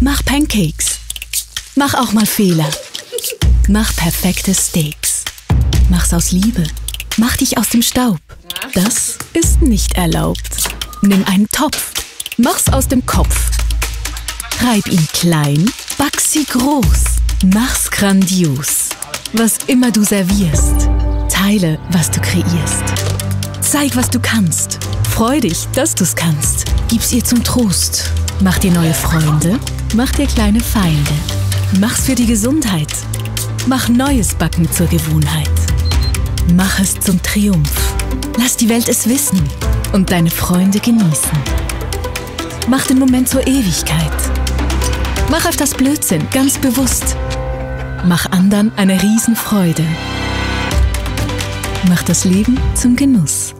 Mach Pancakes. Mach auch mal Fehler. Mach perfekte Steaks. Mach's aus Liebe. Mach dich aus dem Staub. Das ist nicht erlaubt. Nimm einen Topf. Mach's aus dem Kopf. Reib ihn klein, back sie groß. Mach's grandios. Was immer du servierst, teile, was du kreierst. Zeig, was du kannst. Freu dich, dass du's kannst. Gib's ihr zum Trost. Mach dir neue Freunde. Mach dir kleine Feinde. Mach's für die Gesundheit. Mach neues Backen zur Gewohnheit. Mach es zum Triumph. Lass die Welt es wissen und deine Freunde genießen. Mach den Moment zur Ewigkeit. Mach öfters Blödsinn, ganz bewusst. Mach anderen eine Riesenfreude. Mach das Leben zum Genuss.